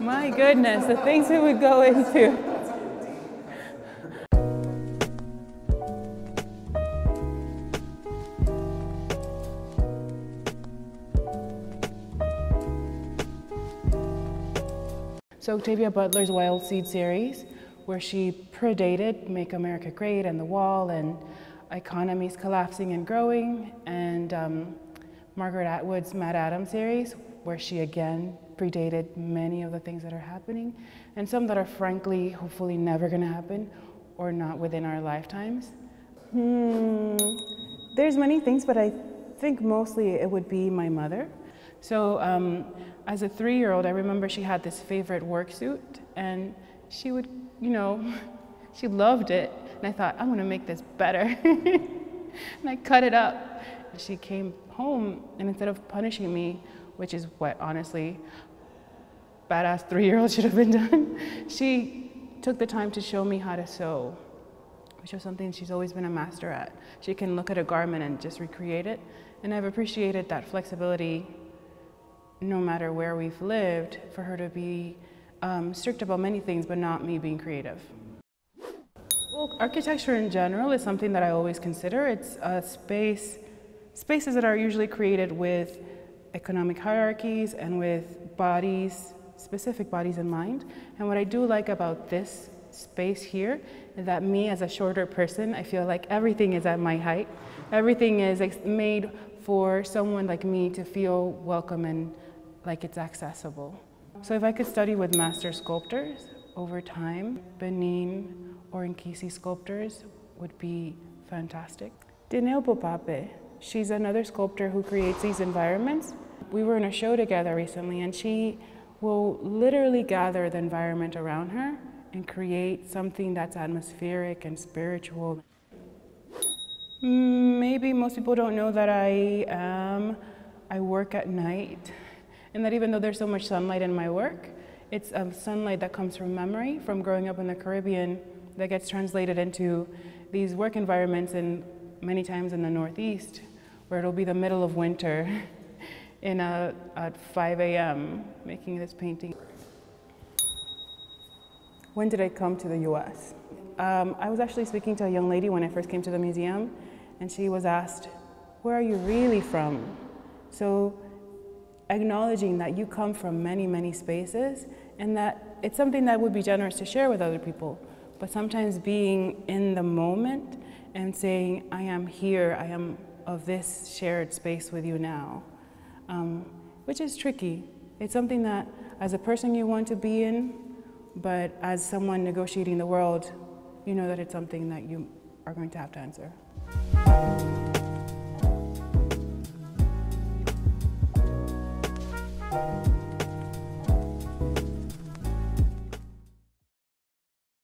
My goodness, the things we would go into. So Octavia Butler's Wild Seed series, where she predated Make America Great and The Wall and economies collapsing and growing, and um, Margaret Atwood's MaddAddam series, where she again predated many of the things that are happening, and some that are frankly, hopefully never gonna happen or not within our lifetimes. Hmm, there's many things, but I think mostly it would be my mother. So um, as a three-year-old, I remember she had this favorite work suit, and she would, you know, she loved it. And I thought, I'm gonna make this better. and I cut it up. And she came home, and instead of punishing me, which is what honestly badass three-year-old should have been done, she took the time to show me how to sew, which was something she's always been a master at. She can look at a garment and just recreate it. And I've appreciated that flexibility no matter where we've lived, for her to be um, strict about many things, but not me being creative. Well, architecture in general is something that I always consider. It's a space, spaces that are usually created with economic hierarchies and with bodies, specific bodies in mind. And what I do like about this space here is that me as a shorter person, I feel like everything is at my height. Everything is made for someone like me to feel welcome and like it's accessible. So if I could study with master sculptors over time, Benin or Nkisi sculptors would be fantastic. Dineo Bopape, she's another sculptor who creates these environments. We were in a show together recently and she will literally gather the environment around her and create something that's atmospheric and spiritual. Maybe most people don't know that I am, I work at night and that even though there's so much sunlight in my work, it's um, sunlight that comes from memory, from growing up in the Caribbean, that gets translated into these work environments and many times in the Northeast, where it'll be the middle of winter in a, at 5 a.m. making this painting. When did I come to the US? Um, I was actually speaking to a young lady when I first came to the museum, and she was asked, where are you really from? So acknowledging that you come from many, many spaces and that it's something that would be generous to share with other people. But sometimes being in the moment and saying, I am here, I am of this shared space with you now, um, which is tricky. It's something that as a person you want to be in, but as someone negotiating the world, you know that it's something that you are going to have to answer.